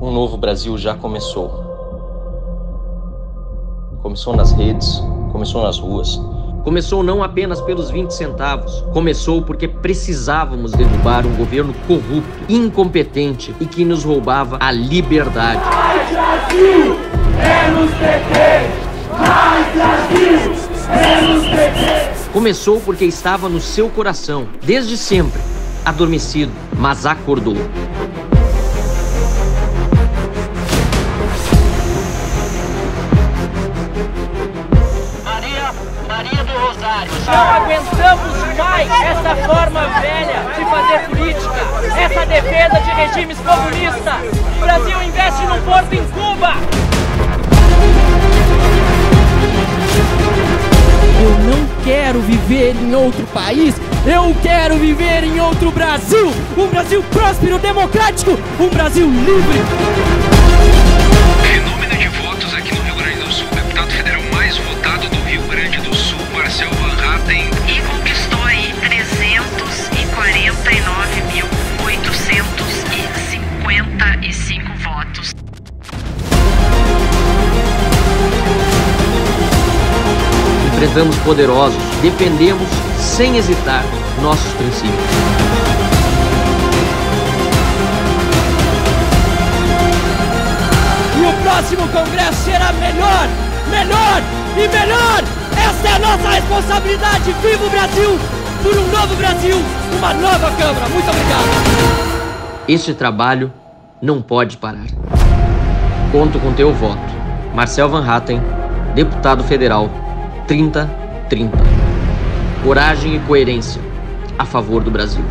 Um novo Brasil já começou. Começou nas redes, começou nas ruas. Começou não apenas pelos 20 centavos, começou porque precisávamos derrubar um governo corrupto, incompetente e que nos roubava a liberdade. Mais Brasil, menos PT! Mais Brasil, menos PT! Começou porque estava no seu coração, desde sempre, adormecido, mas acordou. Não aguentamos mais essa forma velha de fazer política, essa defesa de regimes comunistas. O Brasil investe num porto em Cuba. Eu não quero viver em outro país, eu quero viver em outro Brasil! Um Brasil próspero, democrático, um Brasil livre! Enfrentamos poderosos, defendemos sem hesitar nossos princípios. E o próximo congresso será melhor, melhor e melhor! Essa é a nossa responsabilidade! Viva o Brasil! Por um novo Brasil, uma nova Câmara! Muito obrigado! Este trabalho não pode parar. Conto com teu voto. Marcel Van Hatten, deputado federal 3030. Coragem e coerência a favor do Brasil.